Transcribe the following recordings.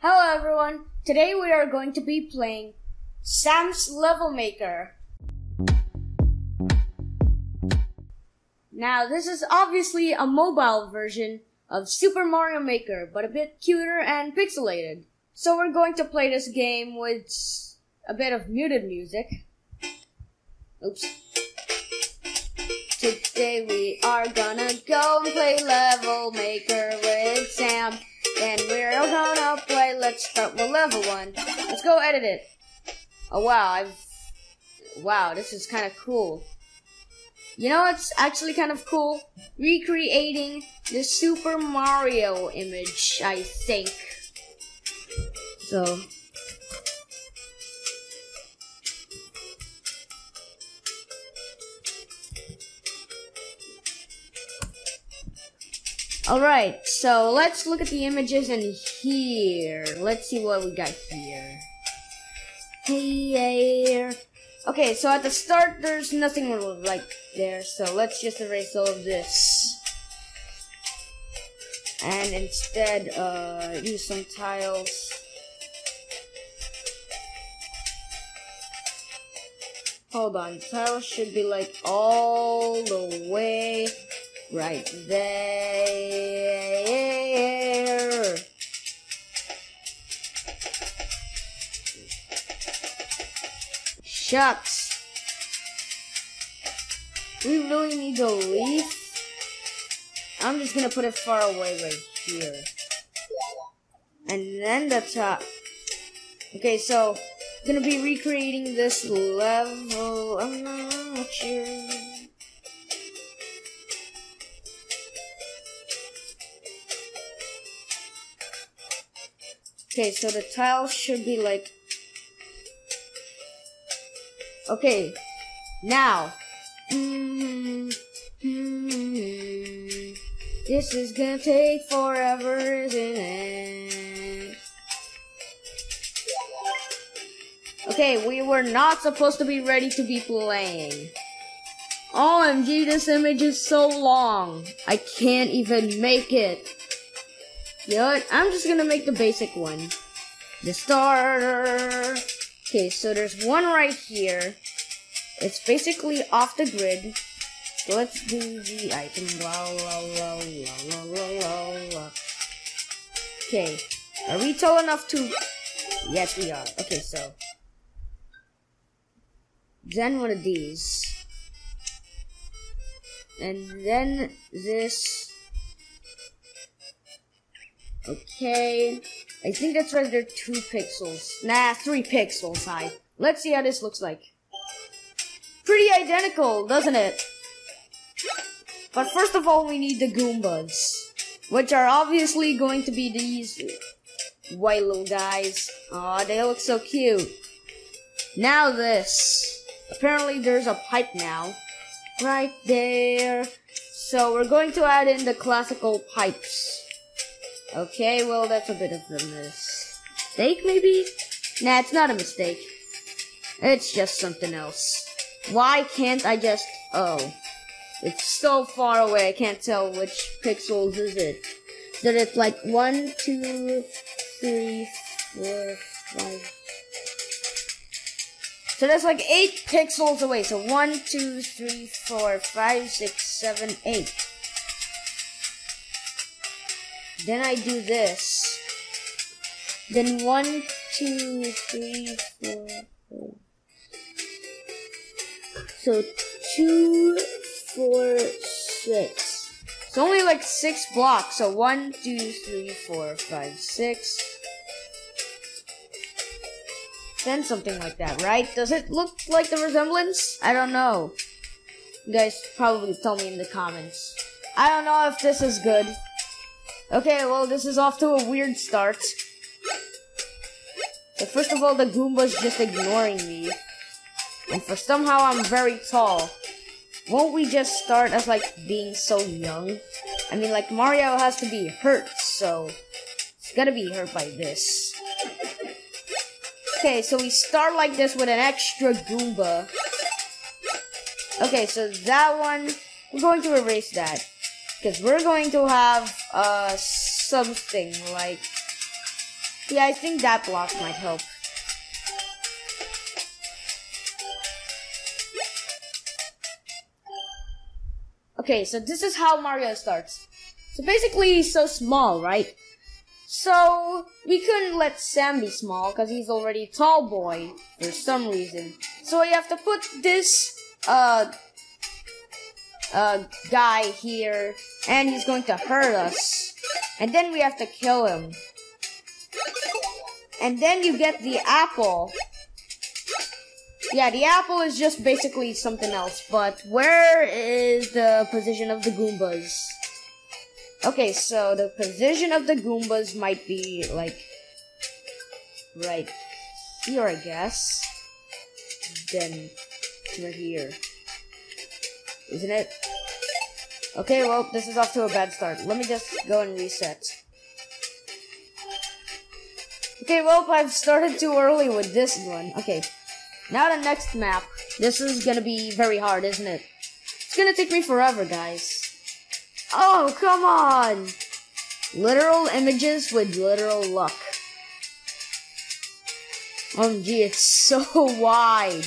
Hello everyone, today we are going to be playing Sam's Level Maker. Now this is obviously a mobile version of Super Mario Maker, but a bit cuter and pixelated. So we're going to play this game with a bit of muted music. Oops. Today we are gonna go and play Level Maker with Sam. And we're gonna play, let's start with level one. Let's go edit it. Oh wow, I've, wow, this is kind of cool. You know what's actually kind of cool? Recreating the Super Mario image, I think. So, Alright, so let's look at the images in here. Let's see what we got here. Here. Okay, so at the start, there's nothing like there, so let's just erase all of this. And instead, uh, use some tiles. Hold on, tiles should be like all the way right there. Shucks. We really need to leave. I'm just gonna put it far away right here. And then the top. Okay, so gonna be recreating this level. I'm not sure. Okay, so the tile should be like... Okay, now. This is gonna take forever, isn't it? Okay, we were not supposed to be ready to be playing. OMG, this image is so long. I can't even make it. You know what? I'm just gonna make the basic one. The starter. Okay, so there's one right here. It's basically off the grid. So let's do the item. Blah, blah, blah, blah, blah, blah, blah. Okay. Are we tall enough to... Yes, we are. Okay, so... Then one of these. And then this Okay. I think that's right there two pixels. Nah, three pixels high. Let's see how this looks like. Pretty identical, doesn't it? But first of all, we need the Goombas. Which are obviously going to be these white little guys. Aw, they look so cute. Now this. Apparently there's a pipe now. Right there. So we're going to add in the classical pipes. Okay, well, that's a bit of a mistake, maybe? Nah, it's not a mistake. It's just something else. Why can't I just... Oh. It's so far away, I can't tell which pixels is it. That it's like one, two, three, four, five... So that's like eight pixels away. So one, two, three, four, five, six, seven, eight. Then I do this. Then one, two, three, four, four. So two, four, six. It's only like six blocks. So one, two, three, four, five, six. Then something like that, right? Does it look like the resemblance? I don't know. You guys probably tell me in the comments. I don't know if this is good. Okay, well, this is off to a weird start. But first of all, the Goomba's just ignoring me. And for somehow I'm very tall. Won't we just start as, like, being so young? I mean, like, Mario has to be hurt, so... He's gotta be hurt by this. Okay, so we start like this with an extra Goomba. Okay, so that one... We're going to erase that. Because we're going to have uh, something like Yeah, I think that block might help. Okay, so this is how Mario starts. So basically, he's so small, right? So, we couldn't let Sam be small because he's already a tall boy for some reason. So we have to put this, uh, uh, guy here and he's going to hurt us. And then we have to kill him. And then you get the apple. Yeah, the apple is just basically something else, but where is the position of the Goombas? Okay, so the position of the Goombas might be, like, right here, I guess. Then, right here. Isn't it? Okay, well, this is off to a bad start. Let me just go and reset. Okay, well, I've started too early with this one. Okay, now the next map. This is gonna be very hard, isn't it? It's gonna take me forever, guys. Oh, come on! Literal images with literal luck. Oh, gee, it's so wide.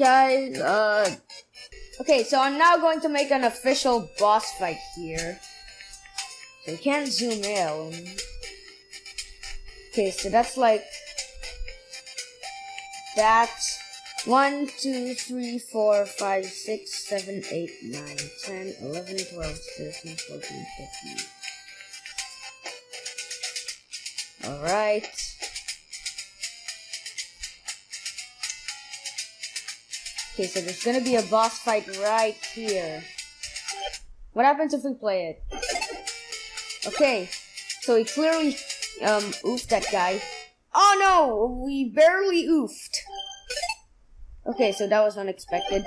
Guys, uh, okay, so I'm now going to make an official boss fight here. So you can't zoom in. Okay, so that's like that. 1, 2, 3, 4, 5, 6, 7, 8, 9, 10, 11, 12, 13, 14, 15. Alright. Okay, so there's gonna be a boss fight right here. What happens if we play it? Okay, so we clearly um oofed that guy. Oh no, we barely oofed. Okay, so that was unexpected.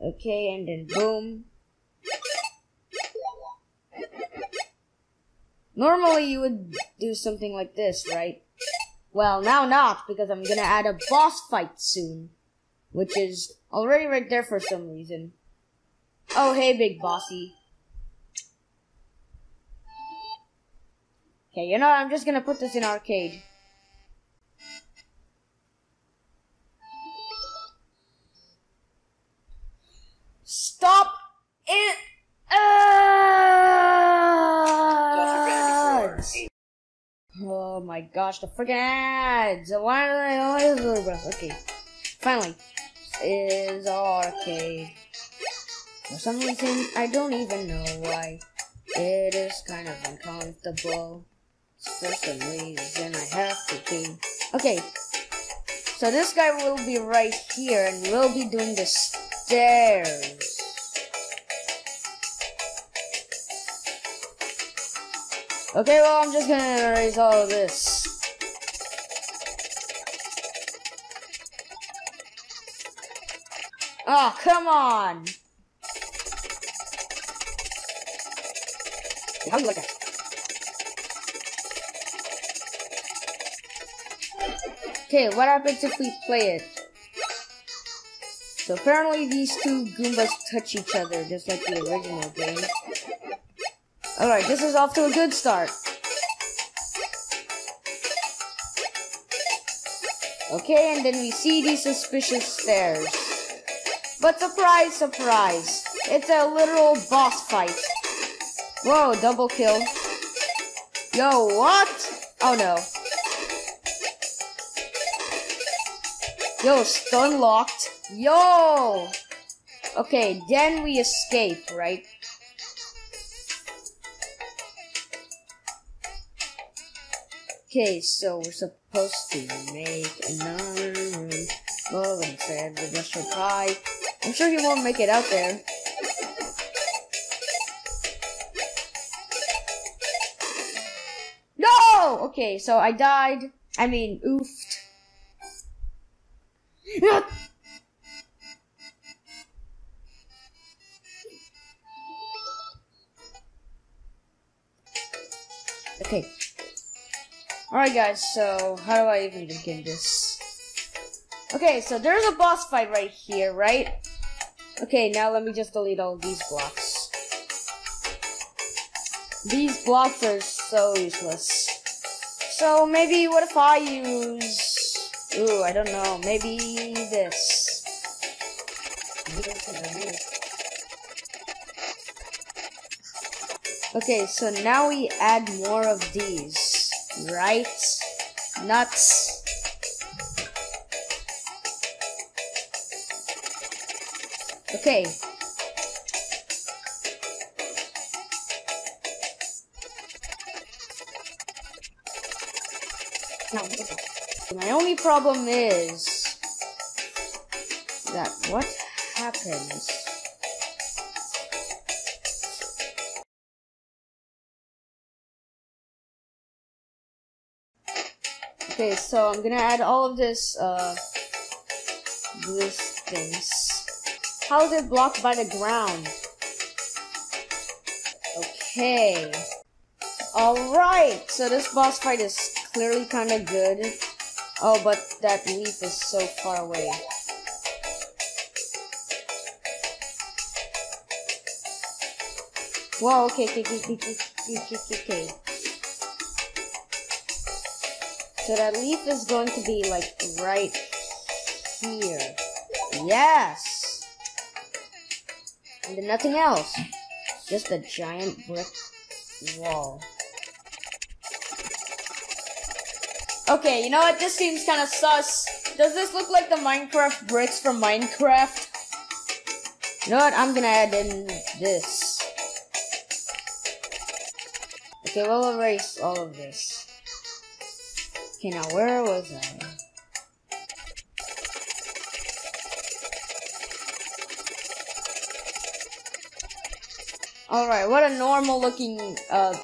Okay, and then boom. Normally you would do something like this, right? Well, now not, because I'm gonna add a boss fight soon which is already right there for some reason. Oh, hey, big bossy. Okay, you know what? I'm just gonna put this in arcade. Stop it! Ads! Oh my gosh, the freaking ads! Why are they always Okay, finally is arcade. For some reason, I don't even know why. It is kind of uncomfortable. For some reason, I have to be. Okay, so this guy will be right here, and we'll be doing the stairs. Okay, well, I'm just gonna erase all of this. Oh, come on! How do you like that? Okay, what happens if we play it? So apparently these two Goombas touch each other, just like the original game. Alright, this is off to a good start. Okay, and then we see these suspicious stairs. But surprise, surprise, it's a literal boss fight. Whoa, double kill. Yo, what? Oh no. Yo, stun locked. Yo! Okay, then we escape, right? Okay, so we're supposed to make another room. Oh, said we just try. I'm sure he won't make it out there. No! Okay, so I died. I mean, oofed. okay. Alright guys, so how do I even begin this? Okay, so there's a boss fight right here, right? Okay, now let me just delete all these blocks. These blocks are so useless. So maybe what if I use... Ooh, I don't know. Maybe this. Okay, so now we add more of these, right? Nuts. Okay. My only problem is that what happens Okay, so I'm gonna add all of this, uh, this things. How is it blocked by the ground? Okay. Alright, so this boss fight is clearly kinda good. Oh, but that leaf is so far away. Whoa, okay, okay, okay, okay, okay, okay, okay. So that leaf is going to be like right here. Yes! And then nothing else. Just a giant brick wall. Okay, you know what? This seems kind of sus. Does this look like the Minecraft bricks from Minecraft? You know what? I'm gonna add in this. Okay, we'll erase all of this. Okay, now where was I? Alright, what a normal looking uh,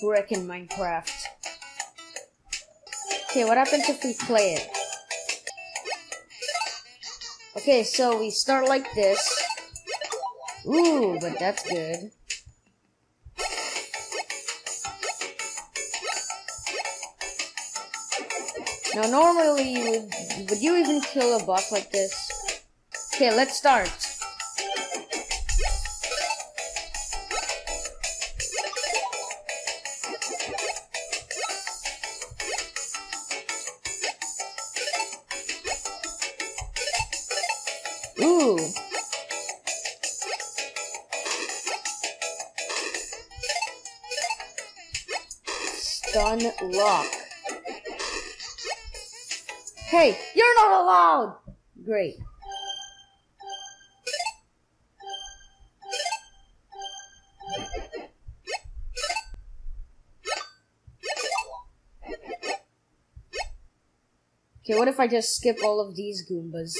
brick in Minecraft. Okay, what happens if we play it? Okay, so we start like this. Ooh, but that's good. Now, normally, would, would you even kill a boss like this? Okay, let's start. Ooh. Stun lock. Hey, you're not allowed! Great. Okay, what if I just skip all of these Goombas?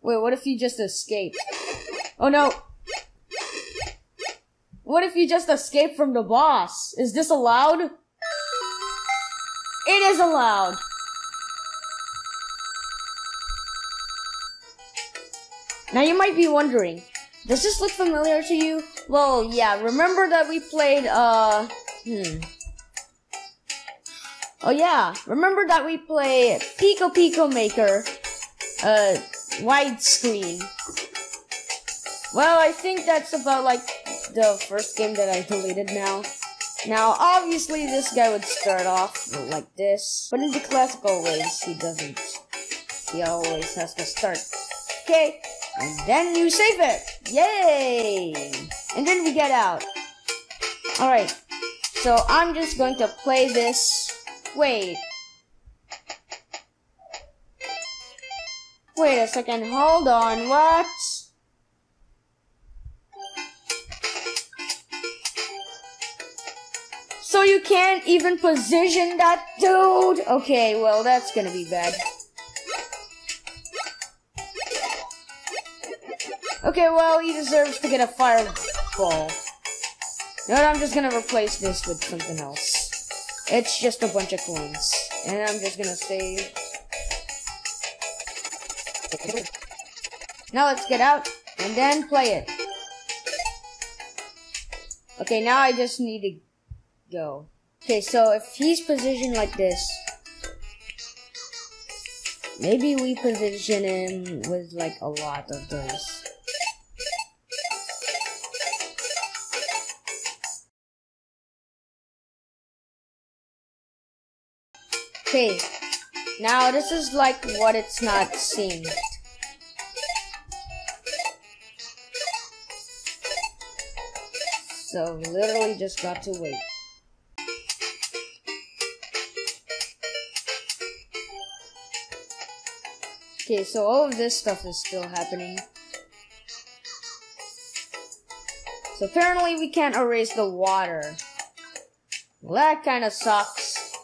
Wait, what if you just escape? Oh no! What if you just escape from the boss? Is this allowed? It is allowed. Now you might be wondering, does this look familiar to you? Well, yeah, remember that we played, uh, hmm. Oh yeah, remember that we play Pico Pico Maker, uh, widescreen. Well, I think that's about like the first game that I deleted now. Now, obviously, this guy would start off like this, but in the classical ways, he doesn't. He always has to start. Okay, and then you save it! Yay! And then we get out. Alright, so I'm just going to play this. Wait. Wait a second, hold on, what? You can't even position that dude? Okay, well, that's gonna be bad. Okay, well, he deserves to get a fireball. You know what, I'm just gonna replace this with something else. It's just a bunch of coins. And I'm just gonna save. Now let's get out, and then play it. Okay, now I just need to go. Okay, so if he's positioned like this, maybe we position him with like a lot of those. Okay, now this is like what it's not synced. So literally just got to wait. Okay, so all of this stuff is still happening. So apparently we can't erase the water. Well, that kind of sucks.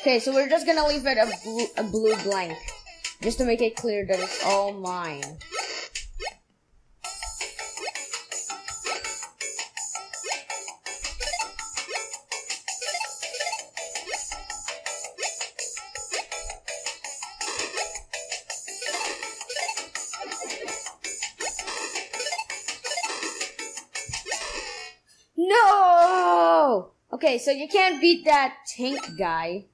Okay, so we're just gonna leave it a a blue blank. Just to make it clear that it's all mine. So you can't beat that tank guy.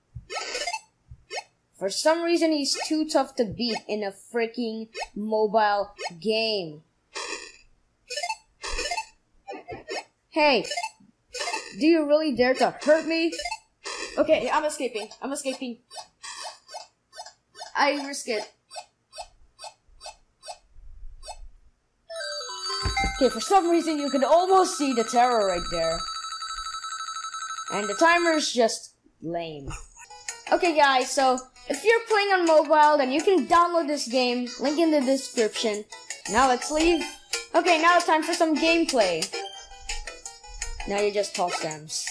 For some reason, he's too tough to beat in a freaking mobile game. Hey, do you really dare to hurt me? Okay, I'm escaping. I'm escaping. I risk it. Okay, for some reason you can almost see the terror right there. And the timer is just lame. Okay guys, so if you're playing on mobile, then you can download this game, link in the description. Now let's leave. Okay, now it's time for some gameplay. Now you just talk Sams.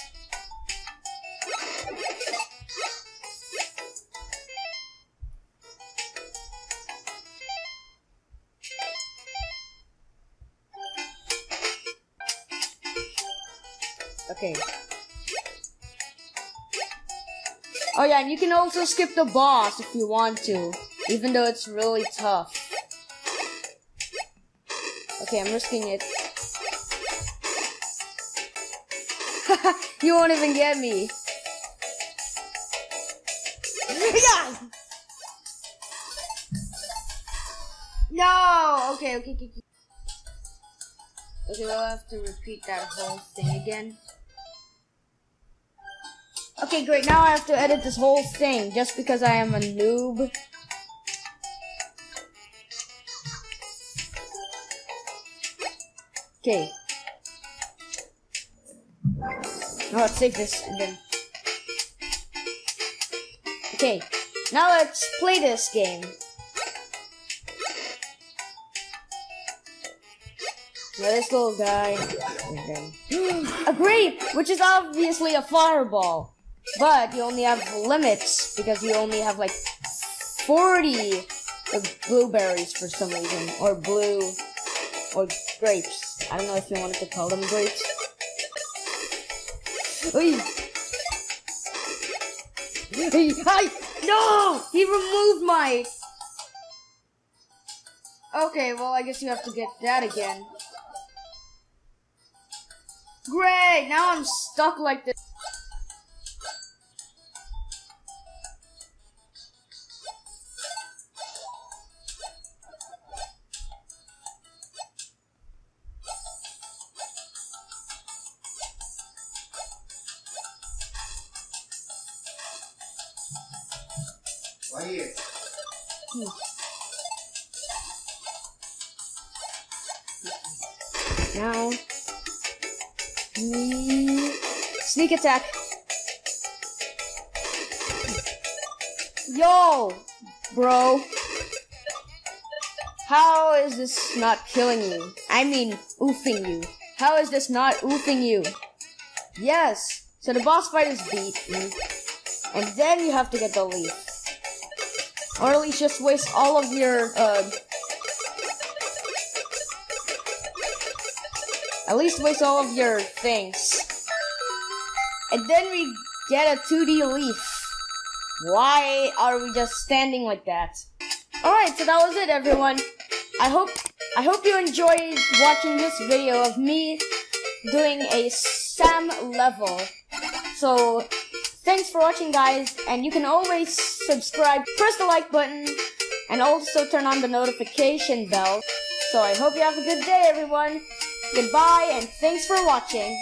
Okay. Oh yeah, and you can also skip the boss if you want to, even though it's really tough. Okay, I'm risking it. you won't even get me. No! Okay, okay, okay. Okay, we'll have to repeat that whole thing again. Okay, great. Now I have to edit this whole thing just because I am a noob. Okay. Now let's save this and then. Okay. Now let's play this game. Now this little guy. a grape, which is obviously a fireball. But you only have limits because you only have like 40 blueberries for some reason. Or blue. Or grapes. I don't know if you wanted to call them grapes. Oy. Hey, hi! No! He removed my... Okay, well, I guess you have to get that again. Great! Now I'm stuck like this. Hmm. Now, sneak attack. Yo, bro. How is this not killing you? I mean, oofing you. How is this not oofing you? Yes. So the boss fight is beaten. And then you have to get the leaf. Or at least just waste all of your, uh, At least waste all of your things. And then we get a 2D leaf. Why are we just standing like that? Alright, so that was it everyone. I hope I hope you enjoyed watching this video of me doing a Sam level. So, thanks for watching guys, and you can always subscribe, press the like button, and also turn on the notification bell. So I hope you have a good day everyone. Goodbye, and thanks for watching.